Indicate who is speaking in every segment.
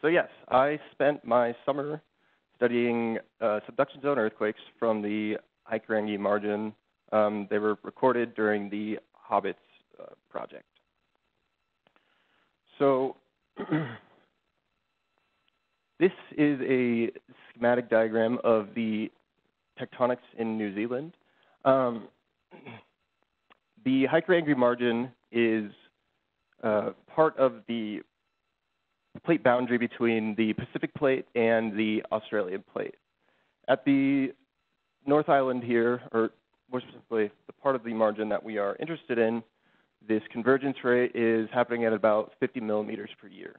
Speaker 1: So yes, I spent my summer studying uh, subduction zone earthquakes from the Hikurangi margin. Um, they were recorded during the HOBITSS uh, project. So this is a schematic diagram of the tectonics in New Zealand. Um, the Hikurangi margin is uh, part of the plate boundary between the Pacific plate and the Australian plate. At the North Island here, or more specifically, the part of the margin that we are interested in, this convergence rate is happening at about 50 millimeters per year.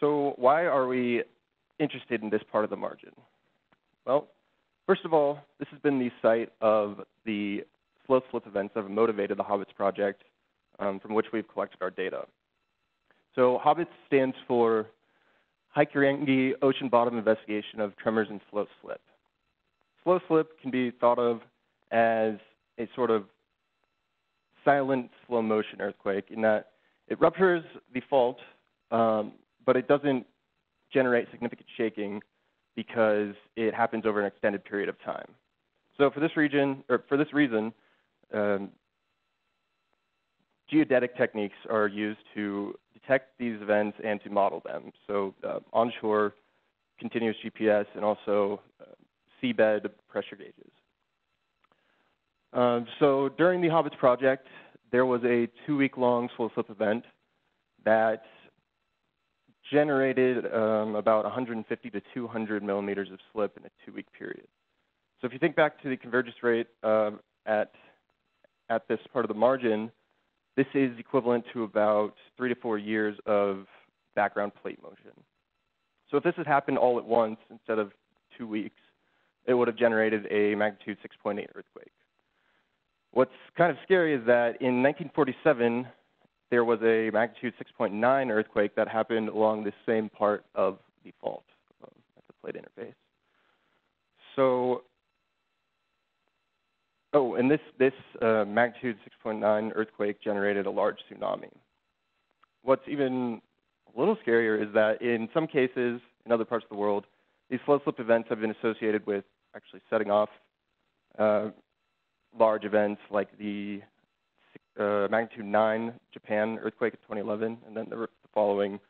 Speaker 1: So why are we interested in this part of the margin? Well, first of all, this has been the site of the slow slip events that have motivated the HOBITSS project um, from which we've collected our data. So HOBITSS stands for Hikurangi Ocean Bottom Investigation of Tremors and Slow Slip. Slow slip can be thought of as a sort of silent slow motion earthquake in that it ruptures the fault, um, but it doesn't generate significant shaking because it happens over an extended period of time. So for this region, or for this reason, um, geodetic techniques are used to detect these events and to model them. So uh, onshore continuous GPS and also uh, seabed pressure gauges. Um, so during the HOBITSS project, there was a two-week-long slow slip event that generated um, about 150 to 200 millimeters of slip in a two-week period. So if you think back to the convergence rate uh, at at this part of the margin, this is equivalent to about three to four years of background plate motion. So if this had happened all at once instead of two weeks, it would have generated a magnitude 6.8 earthquake. What's kind of scary is that in 1947, there was a magnitude 6.9 earthquake that happened along this same part of the fault um, at the plate interface. So Oh, and this, this uh, magnitude 6.9 earthquake generated a large tsunami. What's even a little scarier is that in some cases, in other parts of the world, these slow slip events have been associated with actually setting off uh, large events like the uh, magnitude 9 Japan earthquake of 2011 and then the, the following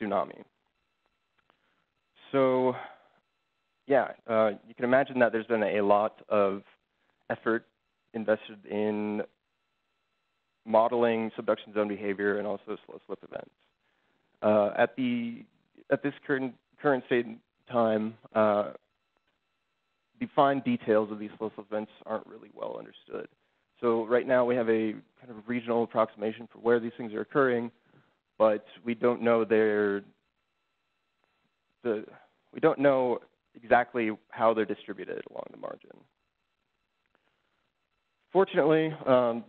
Speaker 1: tsunami. So, yeah, uh, you can imagine that there's been a lot of effort invested in modeling subduction zone behavior and also slow slip events. Uh, at the at this current current state in time, uh, the fine details of these slow slip events aren't really well understood. So right now we have a kind of regional approximation for where these things are occurring, but we don't know their the we don't know exactly how they're distributed along the margin. Fortunately, um,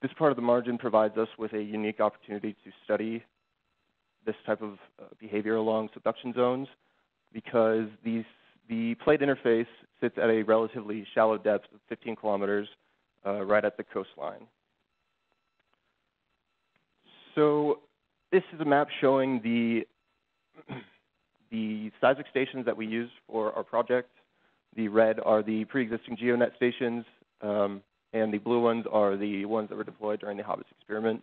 Speaker 1: this part of the margin provides us with a unique opportunity to study this type of uh, behavior along subduction zones because these, the plate interface sits at a relatively shallow depth of 15 kilometers uh, right at the coastline. So this is a map showing the, the seismic stations that we use for our project. The red are the pre-existing GeoNet stations. Um, and the blue ones are the ones that were deployed during the HOBITSS experiment.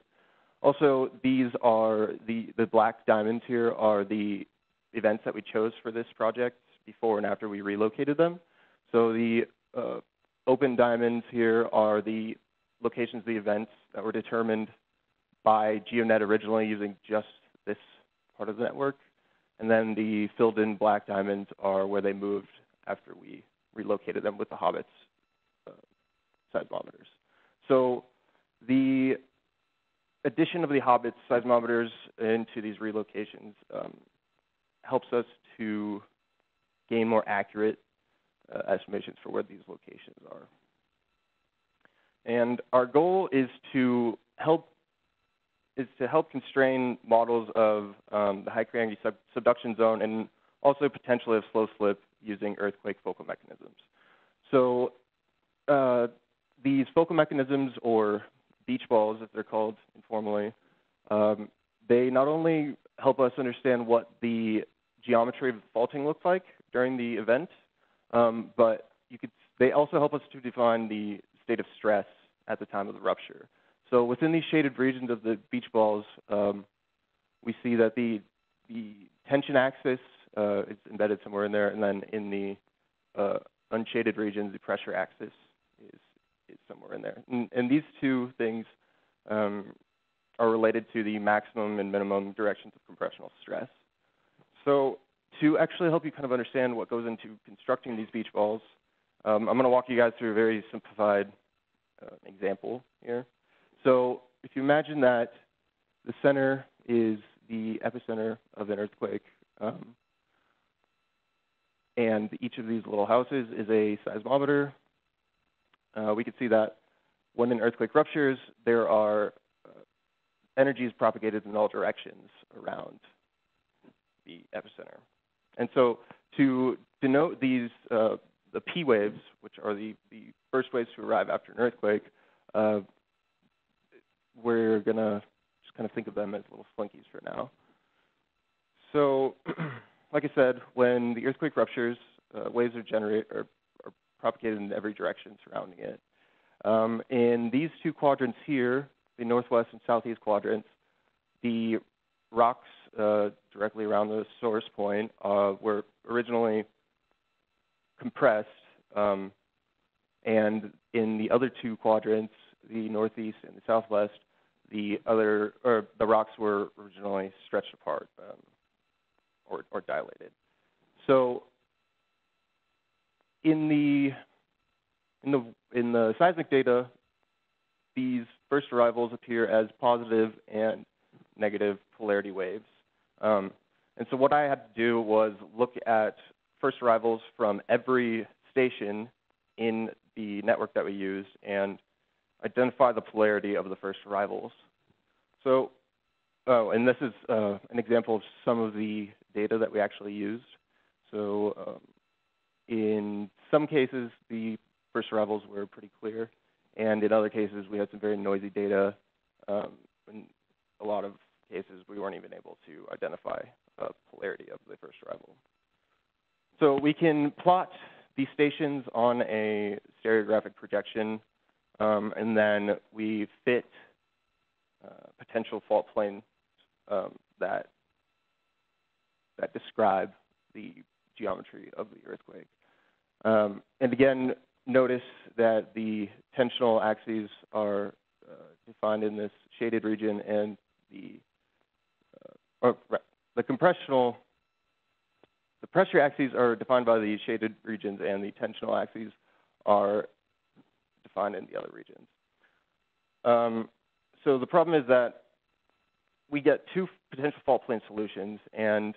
Speaker 1: Also, these are the, the black diamonds here are the events that we chose for this project before and after we relocated them. So the uh, open diamonds here are the locations of the events that were determined by GeoNet originally using just this part of the network. And then the filled in black diamonds are where they moved after we relocated them with the HOBITSS seismometers. So the addition of the HOBITSS seismometers into these relocations um, helps us to gain more accurate uh, estimations for where these locations are. And our goal is to help is to help constrain models of um, the Hikurangi sub subduction zone and also potentially of slow slip using earthquake focal mechanisms. So uh, these focal mechanisms, or beach balls as they're called informally, um, they not only help us understand what the geometry of faulting looks like during the event, um, but you could, they also help us to define the state of stress at the time of the rupture. So within these shaded regions of the beach balls, um, we see that the, the tension axis uh, is embedded somewhere in there, and then in the uh, unshaded regions, the pressure axis is, is somewhere in there. And, and these two things um, are related to the maximum and minimum directions of compressional stress. So to actually help you kind of understand what goes into constructing these beach balls, um, I'm going to walk you guys through a very simplified uh, example here. So if you imagine that the center is the epicenter of an earthquake, um, and each of these little houses is a seismometer, uh, we can see that when an earthquake ruptures, there are uh, energies propagated in all directions around the epicenter. And so to denote these, uh, the P waves, which are the, the first waves to arrive after an earthquake, uh, we're going to just kind of think of them as little slinkies for now. So, like I said, when the earthquake ruptures, uh, waves are generated or are propagated in every direction surrounding it. Um, in these two quadrants here, the northwest and southeast quadrants, the rocks uh, directly around the source point uh, were originally compressed, um, and in the other two quadrants, the northeast and the southwest, the other or the rocks were originally stretched apart um, or, or dilated. So in the in the in the seismic data, these first arrivals appear as positive and negative polarity waves. Um, and so what I had to do was look at first arrivals from every station in the network that we used and identify the polarity of the first arrivals. So, oh, and this is uh, an example of some of the data that we actually used. So um, in some cases, the first arrivals were pretty clear, and in other cases, we had some very noisy data. Um, in a lot of cases, we weren't even able to identify a polarity of the first arrival. So we can plot these stations on a stereographic projection, um, and then we fit uh, potential fault planes um, that that describe the geometry of the earthquake. Um, and again, notice that the tensional axes are uh, defined in this shaded region, and the or the compressional the pressure axes are defined by the shaded regions, and the tensional axes are defined in the other regions. Um, so the problem is that we get two potential fault plane solutions, and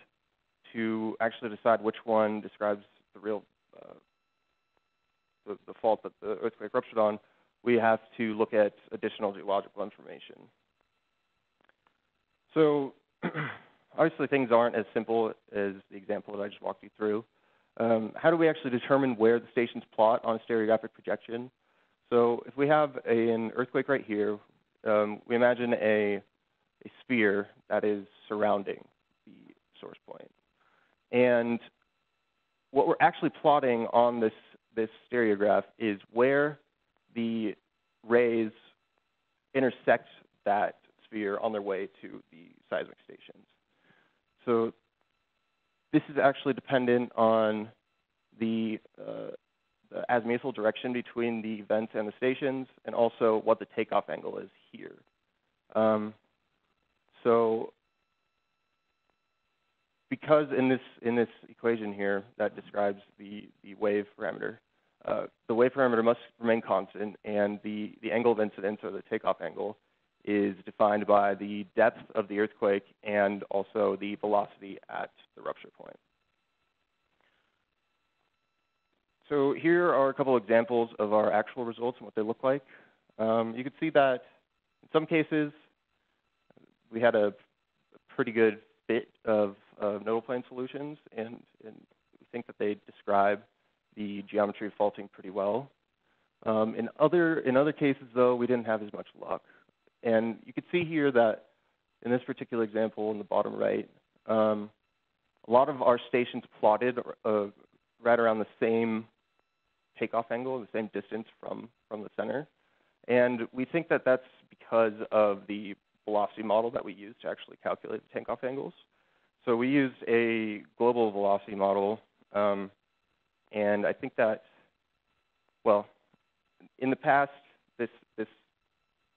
Speaker 1: to actually decide which one describes the real uh, the, the fault that the earthquake ruptured on, we have to look at additional geological information. So obviously things aren't as simple as the example that I just walked you through. Um, how do we actually determine where the stations plot on a stereographic projection? So if we have a, an earthquake right here, um, we imagine a, a sphere that is surrounding the source point. And what we're actually plotting on this, this stereograph is where the rays intersect that sphere on their way to the seismic stations. So this is actually dependent on the, uh, the azimuthal direction between the vents and the stations, and also what the takeoff angle is here. Um, so because in this in this equation here that describes the the wave parameter, uh, the wave parameter must remain constant, and the the angle of incidence or the takeoff angle is defined by the depth of the earthquake and also the velocity at the rupture point. So here are a couple examples of our actual results and what they look like. Um, you can see that in some cases we had a pretty good fit of, nodal plane solutions, and, and we think that they describe the geometry of faulting pretty well. Um, in other in other cases, though, we didn't have as much luck. And you can see here that in this particular example in the bottom right, um, a lot of our stations plotted uh, right around the same takeoff angle, the same distance from, from the center. And we think that that's because of the velocity model that we use to actually calculate the takeoff angles. So we used a global velocity model, um, and I think that, well, in the past, this, this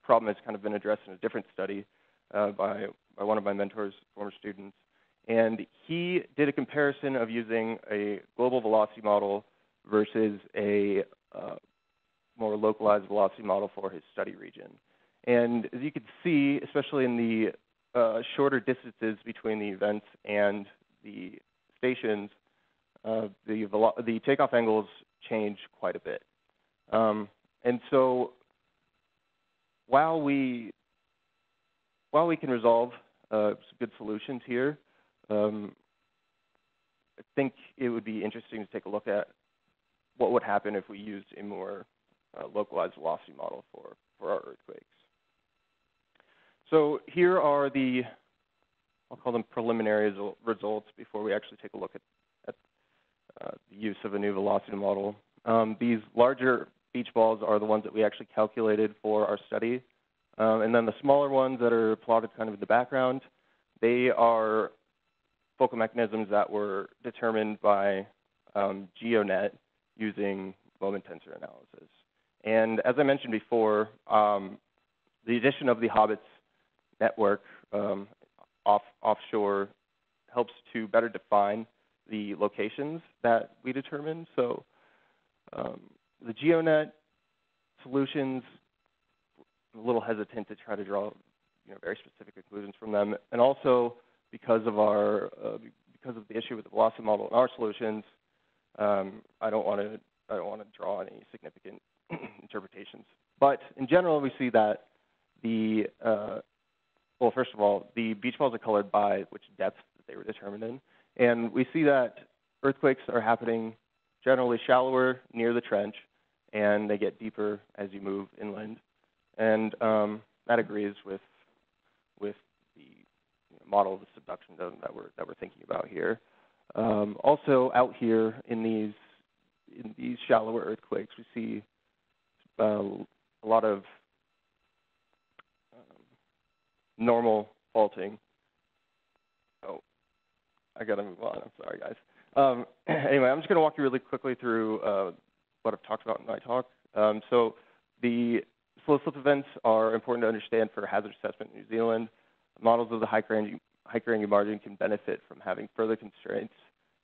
Speaker 1: problem has kind of been addressed in a different study uh, by, by one of my mentors, former students. And he did a comparison of using a global velocity model versus a uh, more localized velocity model for his study region. And as you can see, especially in the uh, shorter distances between the events and the stations, uh, the, the takeoff angles change quite a bit. Um, and so while we while we can resolve uh, some good solutions here, um, I think it would be interesting to take a look at what would happen if we used a more uh, localized velocity model for, for our earthquakes. So here are the, I'll call them preliminary results before we actually take a look at, at uh, the use of a new velocity model. Um, these larger beach balls are the ones that we actually calculated for our study. Um, and then the smaller ones that are plotted kind of in the background, they are focal mechanisms that were determined by um, GeoNet using moment tensor analysis. And as I mentioned before, um, the addition of the HOBITSS network um, off, offshore helps to better define the locations that we determine. So um, the GeoNet solutions, I'm a little hesitant to try to draw you know, very specific conclusions from them. And also because of our uh, because of the issue with the velocity model in our solutions, um, I don't want to I don't want to draw any significant interpretations. But in general, we see that the uh, well, first of all, the beach balls are colored by which depth that they were determined in, and we see that earthquakes are happening generally shallower near the trench, and they get deeper as you move inland, and um, that agrees with with the model of the subduction zone that we're that we're thinking about here. Um, also, out here in these in these shallower earthquakes, we see uh, a lot of um, normal faulting. Oh, I got to move on. I'm sorry, guys. Um, anyway, I'm just going to walk you really quickly through uh, what I've talked about in my talk. Um, so the slow slip events are important to understand for hazard assessment in New Zealand. Models of the high Hikurangi margin can benefit from having further constraints.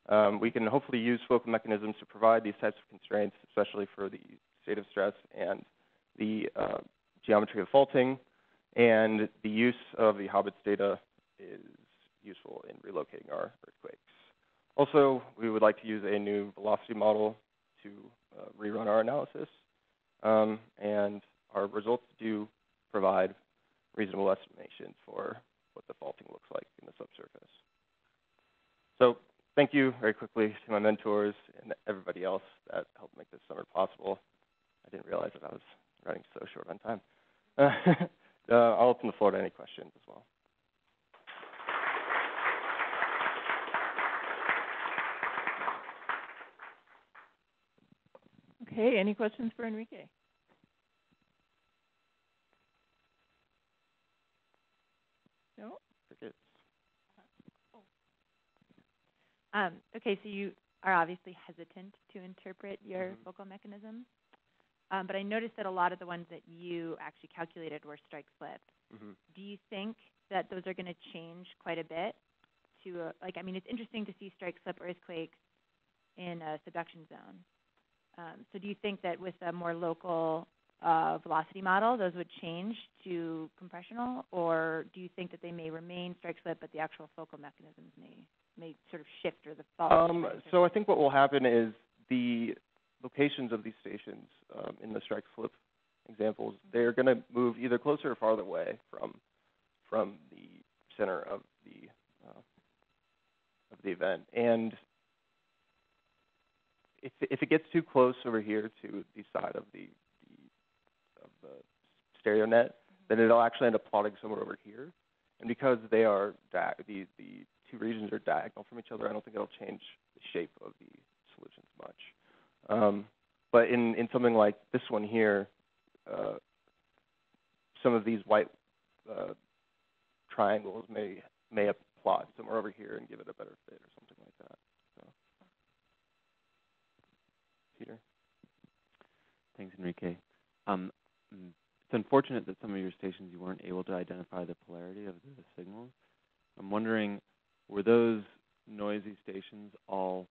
Speaker 1: Um, we can hopefully use focal mechanisms to provide these types of constraints, especially for the state of stress and the uh, geometry of faulting. And the use of the HOBITSS data is useful in relocating our earthquakes. Also, we would like to use a new velocity model to rerun our analysis. Um, and our results do provide reasonable estimations for what the faulting looks like in the subsurface. So thank you very quickly to my mentors and everybody else that helped make this summer possible. I didn't realize that I was running so short on time. uh, I'll open the floor to any questions as well.
Speaker 2: Okay, any questions for Enrique? No?
Speaker 1: Crickets.
Speaker 3: Um, okay, so you are obviously hesitant to interpret your
Speaker 1: Mhm.
Speaker 3: focal mechanisms, um, but I noticed that a lot of the ones that you actually calculated were strike slip.
Speaker 1: Mhm.
Speaker 3: Do you think that those are going to change quite a bit? To a, like, I mean, it's interesting to see strike slip earthquakes in a subduction zone. Um, so do you think that with a more local uh, velocity model, those would change to compressional, or do you think that they may remain strike slip, but the actual focal mechanisms may may sort of shift or the fault?
Speaker 1: Um, so I think what will happen is the locations of these stations um, in the strike slip examples, they're going to move either closer or farther away from from the center of the uh, of the event, and if if it gets too close over here to the side of the, the of the stereo net, then it'll actually end up plotting somewhere over here. And because they are di- the the two regions are diagonal from each other, I don't think it'll change the shape of the solutions much. Um, but in in something like this one here, uh, some of these white uh, triangles may may plot somewhere over here and give it a better fit or something like that. So. Peter.
Speaker 4: Thanks, Enrique. Um, mm, it's unfortunate that some of your stations you weren't able to identify the polarity of the signals. I'm wondering, were those noisy stations all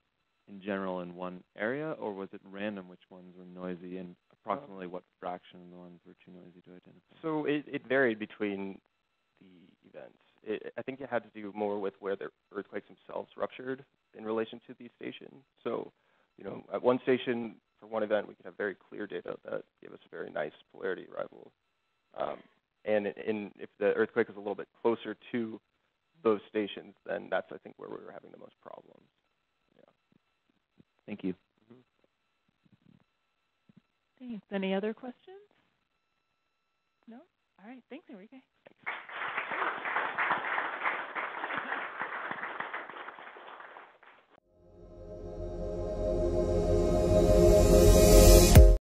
Speaker 4: in general in one area, or was it random which ones were noisy, and approximately what fraction of the ones were too noisy to identify?
Speaker 1: So it, it varied between the events. It, I think it had to do more with where the earthquakes themselves ruptured in relation to the stations. So, you know, at one station for one event, we could have very clear data that gave us a very nice polarity arrival. Um, and in, if the earthquake is a little bit closer to those stations, then that's I think where we were having the most problems. Yeah.
Speaker 4: Thank you.
Speaker 2: Thanks. Any other questions? No? All right. Thanks, Enrique.